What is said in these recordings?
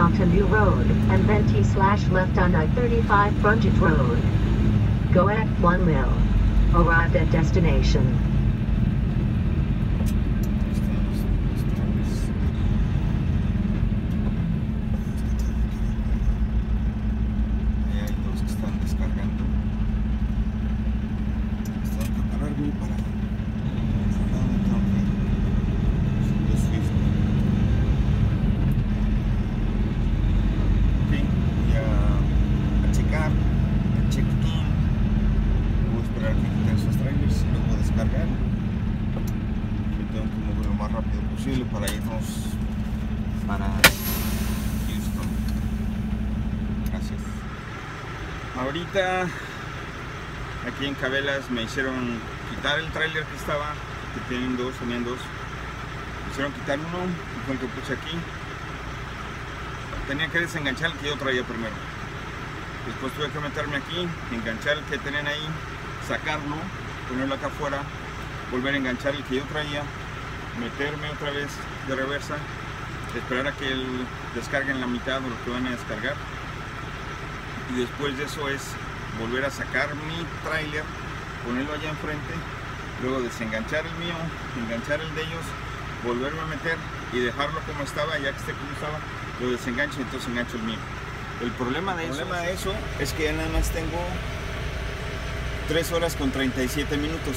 onto New Road, and then T slash left on I-35 Frontage Road. Go at 1 mil. Arrived at destination. Ahorita aquí en Cabelas me hicieron quitar el trailer que estaba, que tienen dos, tenían dos. Me hicieron quitar uno, que fue el que puse aquí. Tenía que desenganchar el que yo traía primero. Después tuve que meterme aquí, enganchar el que tenían ahí, sacarlo, ponerlo acá afuera, volver a enganchar el que yo traía, meterme otra vez de reversa, esperar a que él descargue en la mitad de lo que van a descargar. Y después de eso es volver a sacar mi tráiler, ponerlo allá enfrente, luego desenganchar el mío, enganchar el de ellos, volverme a meter y dejarlo como estaba, ya que esté como estaba, lo desengancho y entonces engancho el mío. El problema de, eso, de eso es que ya nada más tengo 3 horas con 37 minutos.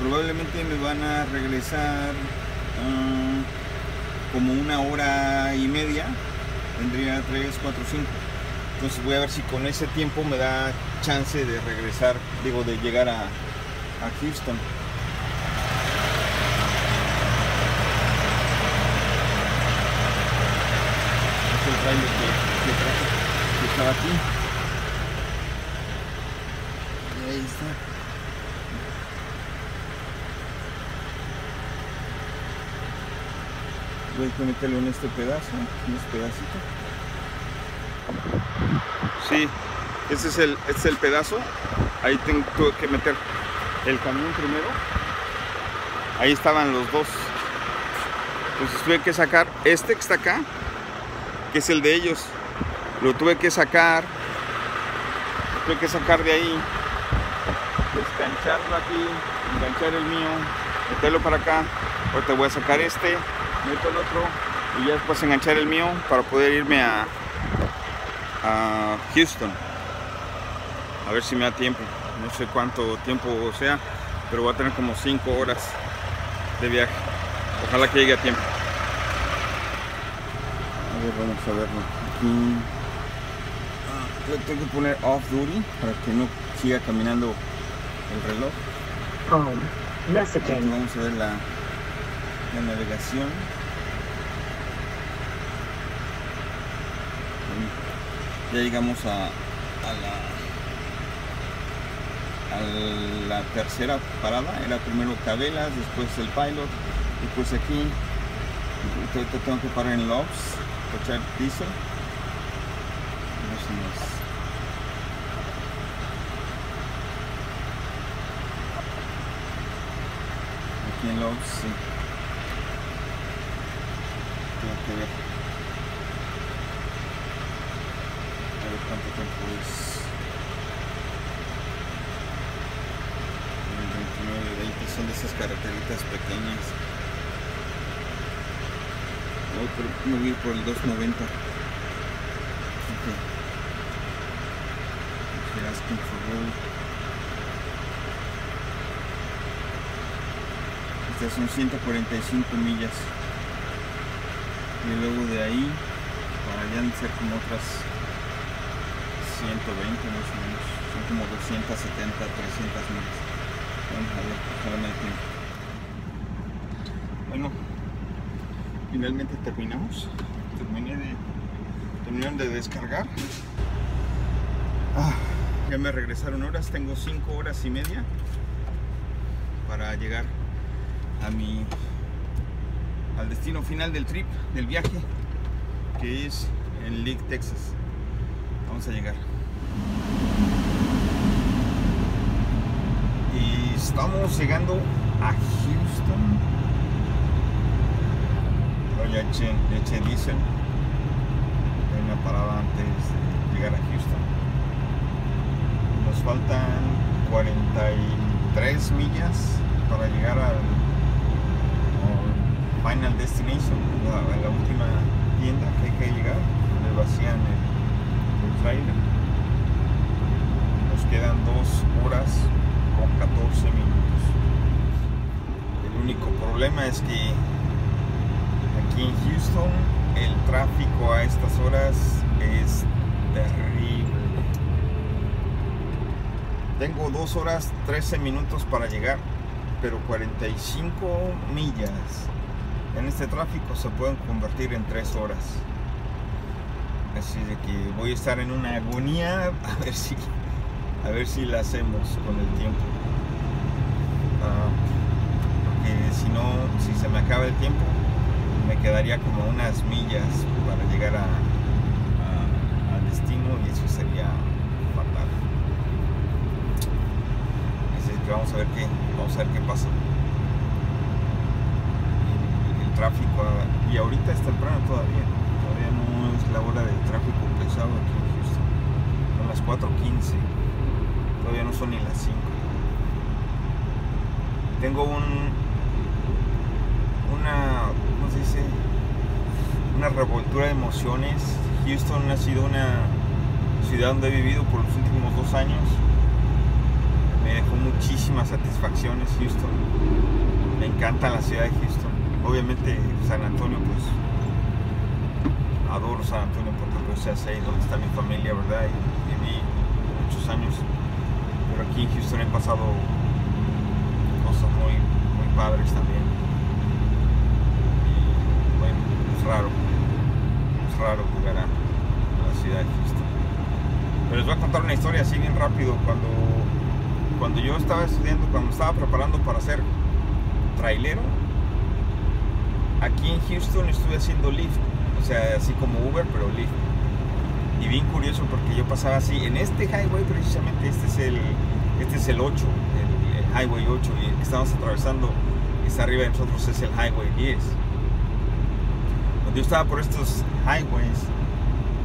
Probablemente me van a regresar ah, como una hora y media. Tendría 3, 4, 5. Entonces voy a ver si con ese tiempo me da chance de regresar, digo, de llegar a, a Houston. Es el trailer que, estaba aquí. Y ahí está. Voy a meterlo en este pedazo, en este pedacito. Sí, ese es el, este es el pedazo. Ahí tengo, que meter el camión primero. Ahí estaban los dos. Entonces tuve que sacar este que está acá, que es el de ellos. Lo tuve que sacar. Tuve que sacar de ahí. Descancharlo aquí, enganchar el mío, meterlo para acá. Ahorita voy a sacar este, meto el otro y ya después enganchar el mío para poder irme a, a Houston. A ver si me da tiempo. No sé cuánto tiempo sea, pero voy a tener como 5 horas de viaje. Ojalá que llegue a tiempo. A ver, vamos a verlo. Aquí ah, tengo que poner off duty para que no siga caminando el reloj. Home. Aquí Messaging. vamos a ver la, la navegación. Ya llegamos a, la tercera parada. Era primero Cabelas, después el Pilot, después aquí. Ahorita tengo que parar en Lobs, echar diesel. Aquí en Lobs, sí. Tengo que ver. A ver cuánto tiempo es. El 29, 20 son de esas carreteritas pequeñas. Voy por- me voy por el 290. Ok. If you're asking for road. Estas son 145 millas. Y luego de ahí, para allá han ser como otras 120 más o menos. Son como 270, 300 millas. Bueno, finalmente terminamos. Terminé de, terminaron de descargar. Ah, ya me regresaron horas, tengo 5 horas y media para llegar a mi al destino final del trip, del viaje, que es en League, Texas. Vamos a llegar. Estamos llegando a Houston. Pero ya eché, ya eché parada antes de llegar a Houston. Nos faltan 43 millas para llegar al, Final Destination, la, la última tienda que hay que llegar, donde vacían el trailer. Nos quedan dos horas problema es que aquí en Houston el tráfico a estas horas es terrible. Tengo 2 horas 13 minutos para llegar, pero 45 millas en este tráfico se pueden convertir en 3 horas. Así de que voy a estar en una agonía a ver si a ver si la hacemos con el tiempo. Ah, si no, si se me acaba el tiempo, me quedaría como unas millas para llegar a, al destino y eso sería fatal. Así vamos a ver qué, vamos a ver qué pasa. El, el tráfico ah, y ahorita es temprano todavía, todavía no es la hora del tráfico pesado aquí en Houston. Son las 4:15, todavía no son ni las 5. Tengo un una, ¿cómo se dice? Una revoltura de emociones. Houston ha sido una ciudad donde he vivido por los últimos dos años. Me dejó muchísimas satisfacciones Houston. Me encanta la ciudad de Houston. Obviamente San Antonio, pues adoro San Antonio porque pues es ahí donde está mi familia, ¿verdad? Y viví muchos años. Pero aquí en Houston he pasado cosas muy, muy padres también. Y bueno, raro. Es raro jugar a la ciudad de Houston. Pero les voy a contar una historia así bien rápido. Cuando, cuando yo estaba estudiando, cuando me estaba preparando para ser trailero, aquí en Houston estuve haciendo Lyft. O sea, así como Uber, pero Lyft. Y bien curioso porque yo pasaba así, en este highway precisamente, este es el, este es el 8, el, el highway 8, y el que estamos atravesando está arriba de nosotros es el highway 10. Yo estaba por estos highways,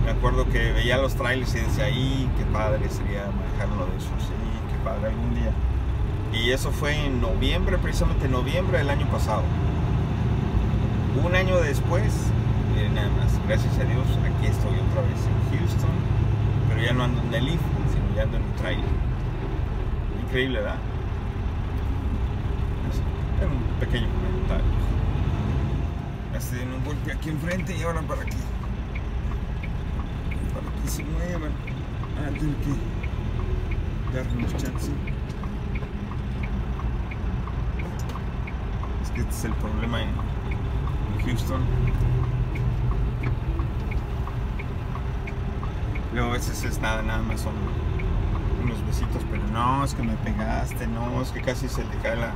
me acuerdo que veía los trailers y decía, ahí, qué padre sería manejar uno de esos, sí, qué padre algún día. Y eso fue en noviembre, precisamente en noviembre del año pasado. Un año después, miren nada más, gracias a Dios, aquí estoy otra vez en Houston, pero ya no ando en el Leaf, sino ya ando en un trailer. Increíble, ¿verdad? Es un pequeño comentario. Hace un golpe aquí enfrente y ahora para aquí. Para que se muevan. Ah, tengo que darnos chance. Es que este es el problema en Houston. Luego a veces es nada, nada más son unos besitos, pero no, es que me pegaste, no, es que casi se le cae la,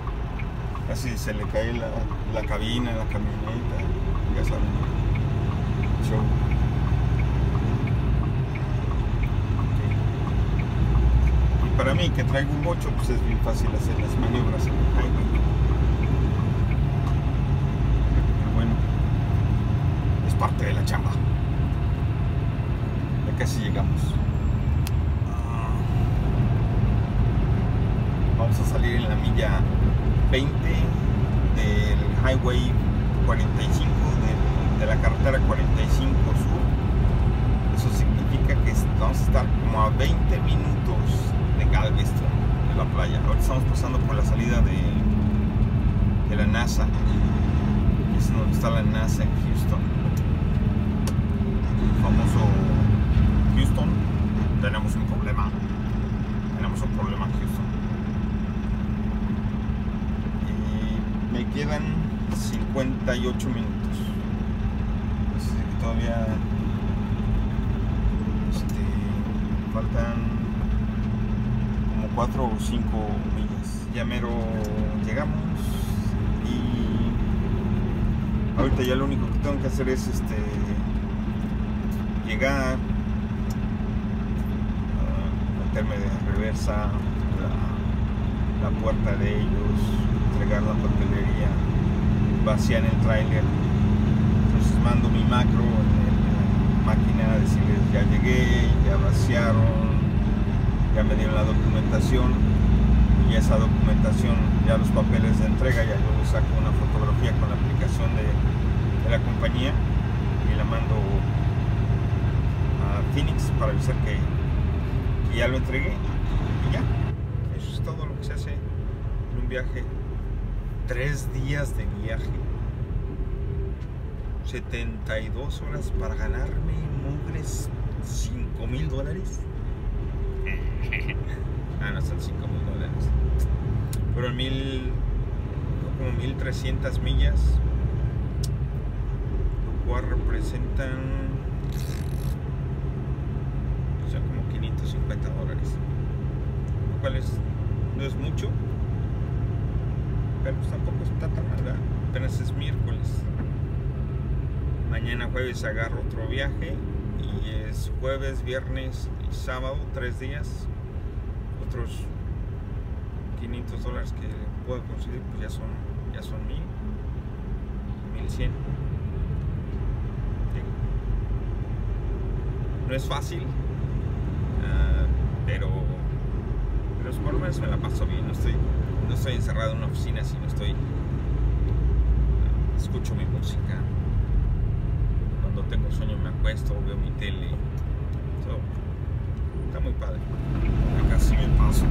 casi se le cae la, la cabina, la camioneta, ya saben, show. Y para mí que traigo un bocho, pues es bien fácil hacer las maniobras en el highway. Pero bueno, es parte de la chamba. Ya casi llegamos. Vamos a salir en la milla 20 del Highway 45, de, la carretera 45 Sur. Eso significa que vamos a estar como a 20 minutos de Galveston, de la playa. Ahora estamos pasando por la salida de, la NASA. Es donde está la NASA en Houston. El famoso Houston. Tenemos un problema. Tenemos un problema en Houston. Quedan 58 minutos. Así que todavía este, faltan como 4 o 5 millas. Ya mero llegamos y ahorita ya lo único que tengo que hacer es este llegar ah, meterme de reversa la puerta de ellos entregar la papelería vaciar el tráiler entonces mando mi macro en, la máquina a decirles ya llegué ya vaciaron ya me dieron la documentación y esa documentación, ya los papeles de entrega, ya yo saco una fotografía con la aplicación de, de la compañía y la mando a Phoenix para avisar que ya lo entregué y ya. Eso es todo lo que se hace en un viaje. Tres días de viaje. 72 horas para ganarme mugres 5 mil dólares. ah, no son 5 mil dólares. Fueron mil, como 1300 millas, lo cual representan son como 550 dólares. Lo cual es, no es mucho, pero pues tampoco está tan mal, ¿verdad? Apenas es miércoles. Mañana jueves agarro otro viaje y es jueves, viernes y sábado, tres días. Otros 500 dólares que puedo conseguir, pues ya son, ya son mil, 1100. Digo, No es fácil, ah, pero, por lo menos me la paso bien. No estoy, no estoy encerrado en una oficina, sino estoy. escucho mi música. Cuando tengo sueño me acuesto, veo mi tele. Está muy padre. Acá sí me paso.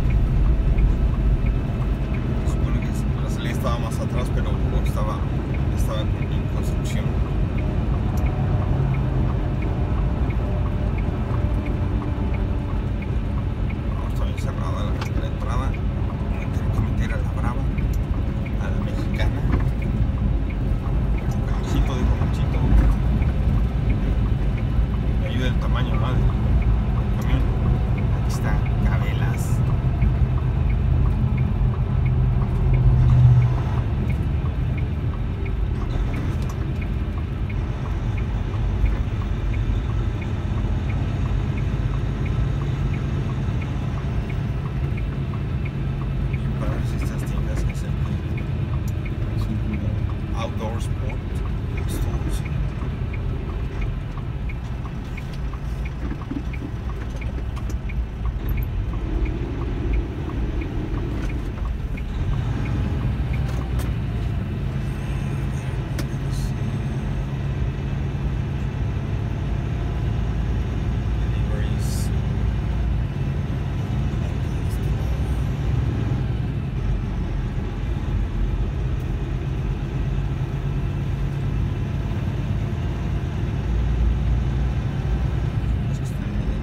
Supone que la salida estaba más atrás, pero estaba, estaba en construcción. No, está bien cerrada la, la entrada. Me tengo que meter a la brava, a la mexicana. Panchito, dijo Panchito. Me ayuda el tamaño ¿no? del camión. Cabelas. Bien padres estas tiendas que se son como outdoor sport stores. Deliveries. Los que están en el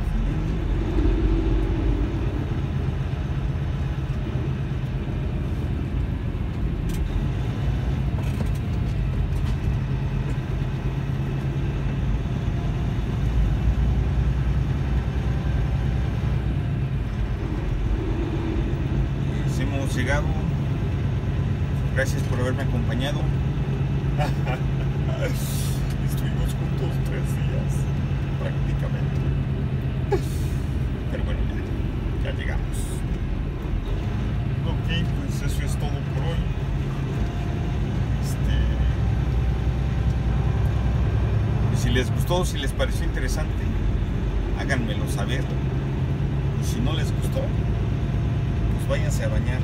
Pues hemos llegado. Gracias por haberme acompañado. Estuvimos juntos tres días, prácticamente. Pero bueno, ya, ya llegamos. Ok, pues eso es todo por hoy. Este, si les gustó, si les pareció interesante, háganmelo saber. Y si no les gustó, pues váyanse a bañar,